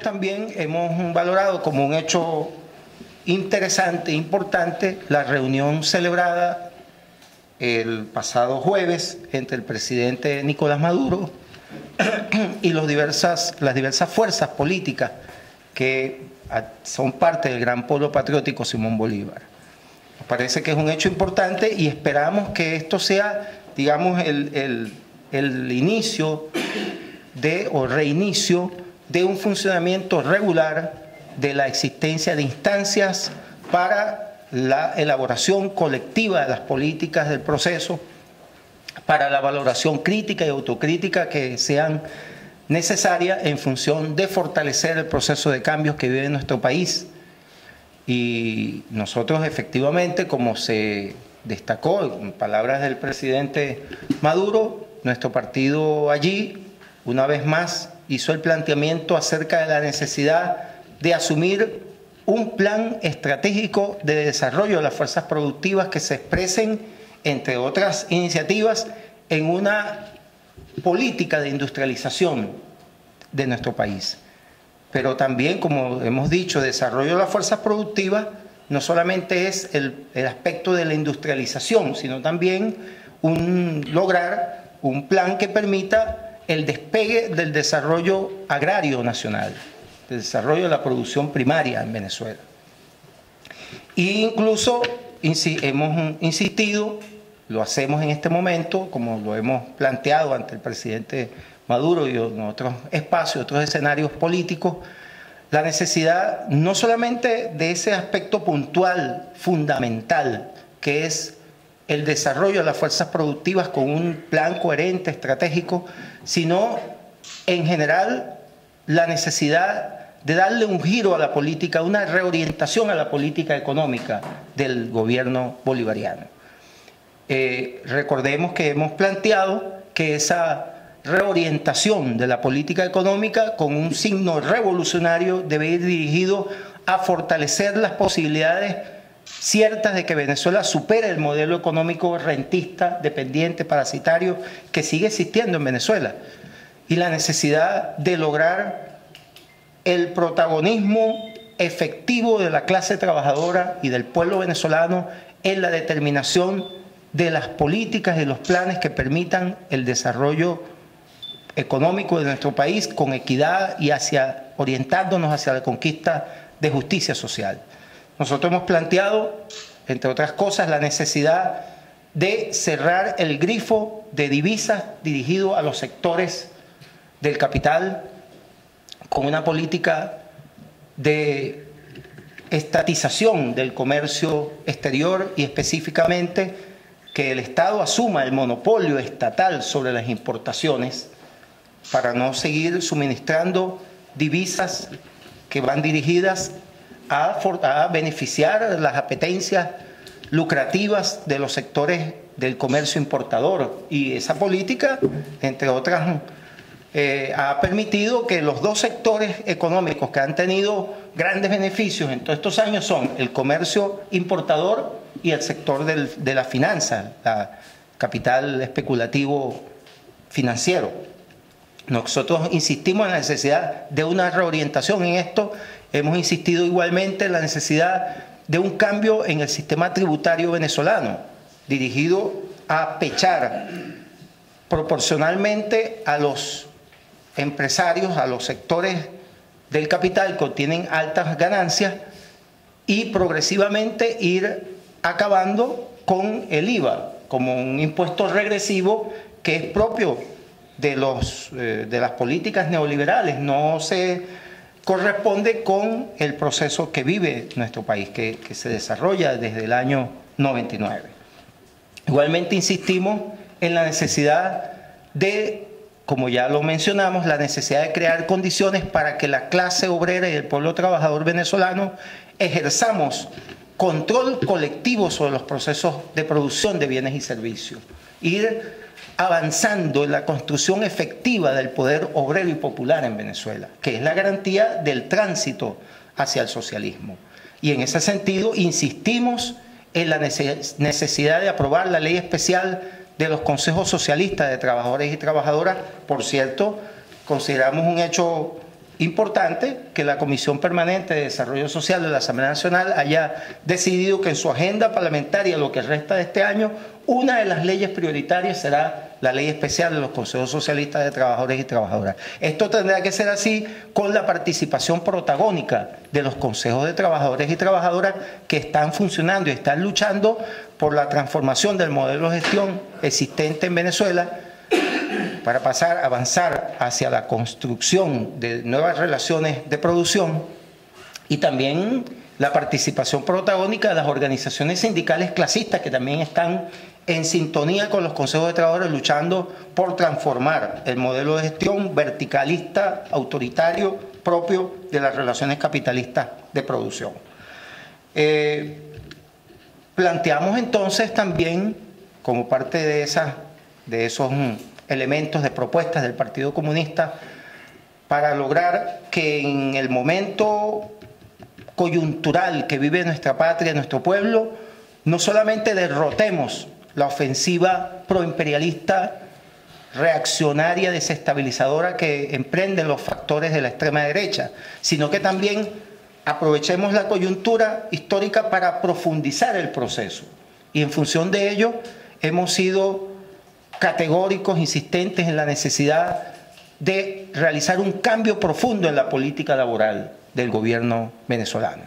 también hemos valorado como un hecho interesante, importante, la reunión celebrada el pasado jueves entre el presidente Nicolás Maduro y las diversas fuerzas políticas que son parte del gran pueblo patriótico Simón Bolívar. Nos parece que es un hecho importante y esperamos que esto sea, digamos, el, el inicio de o reinicio de un funcionamiento regular de la existencia de instancias para la elaboración colectiva de las políticas del proceso, para la valoración crítica y autocrítica que sean necesarias en función de fortalecer el proceso de cambios que vive nuestro país. Y nosotros efectivamente, como se destacó en palabras del presidente Maduro, nuestro partido allí, una vez más, hizo el planteamiento acerca de la necesidad de asumir un plan estratégico de desarrollo de las fuerzas productivas que se expresen, entre otras iniciativas, en una política de industrialización de nuestro país. Pero también, como hemos dicho, desarrollo de las fuerzas productivas no solamente es el, aspecto de la industrialización, sino también un, lograr un plan que permita el despegue del desarrollo agrario nacional de desarrollo de la producción primaria en Venezuela. E incluso hemos insistido, lo hacemos en este momento, como lo hemos planteado ante el presidente Maduro y en otros espacios, otros escenarios políticos, la necesidad no solamente de ese aspecto puntual, fundamental, que es el desarrollo de las fuerzas productivas con un plan coherente, estratégico, sino en general la necesidad de darle un giro a la política, una reorientación a la política económica del gobierno bolivariano. Eh, recordemos que hemos planteado que esa reorientación de la política económica con un signo revolucionario debe ir dirigido a fortalecer las posibilidades ciertas de que Venezuela supere el modelo económico rentista, dependiente, parasitario que sigue existiendo en Venezuela y la necesidad de lograr el protagonismo efectivo de la clase trabajadora y del pueblo venezolano en la determinación de las políticas y los planes que permitan el desarrollo económico de nuestro país con equidad y hacia orientándonos hacia la conquista de justicia social. Nosotros hemos planteado, entre otras cosas, la necesidad de cerrar el grifo de divisas dirigido a los sectores del capital con una política de estatización del comercio exterior y específicamente que el Estado asuma el monopolio estatal sobre las importaciones para no seguir suministrando divisas que van dirigidas a, beneficiar las apetencias lucrativas de los sectores del comercio importador. Y esa política, entre otras eh, ha permitido que los dos sectores económicos que han tenido grandes beneficios en todos estos años son el comercio importador y el sector de la finanza, la capital especulativo financiero. Nosotros insistimos en la necesidad de una reorientación en esto, hemos insistido igualmente en la necesidad de un cambio en el sistema tributario venezolano, dirigido a pechar proporcionalmente a los empresarios, a los sectores del capital que obtienen altas ganancias y progresivamente ir acabando con el IVA como un impuesto regresivo que es propio de, los, eh, de las políticas neoliberales, no se corresponde con el proceso que vive nuestro país, que, que se desarrolla desde el año 99. Igualmente insistimos en la necesidad de como ya lo mencionamos, la necesidad de crear condiciones para que la clase obrera y el pueblo trabajador venezolano ejerzamos control colectivo sobre los procesos de producción de bienes y servicios. Ir avanzando en la construcción efectiva del poder obrero y popular en Venezuela, que es la garantía del tránsito hacia el socialismo. Y en ese sentido insistimos en la necesidad de aprobar la ley especial de los consejos socialistas de trabajadores y trabajadoras. Por cierto, consideramos un hecho importante que la Comisión Permanente de Desarrollo Social de la Asamblea Nacional haya decidido que en su agenda parlamentaria, lo que resta de este año, una de las leyes prioritarias será la ley especial de los consejos socialistas de trabajadores y trabajadoras. Esto tendrá que ser así con la participación protagónica de los consejos de trabajadores y trabajadoras que están funcionando y están luchando por la transformación del modelo de gestión existente en Venezuela para pasar, avanzar hacia la construcción de nuevas relaciones de producción y también la participación protagónica de las organizaciones sindicales clasistas que también están en sintonía con los consejos de trabajadores luchando por transformar el modelo de gestión verticalista, autoritario, propio de las relaciones capitalistas de producción. Eh, planteamos entonces también, como parte de, esas, de esos elementos de propuestas del Partido Comunista, para lograr que en el momento coyuntural que vive nuestra patria, nuestro pueblo, no solamente derrotemos la ofensiva proimperialista, reaccionaria, desestabilizadora que emprenden los factores de la extrema derecha, sino que también aprovechemos la coyuntura histórica para profundizar el proceso. Y en función de ello hemos sido categóricos, insistentes en la necesidad de realizar un cambio profundo en la política laboral del gobierno venezolano.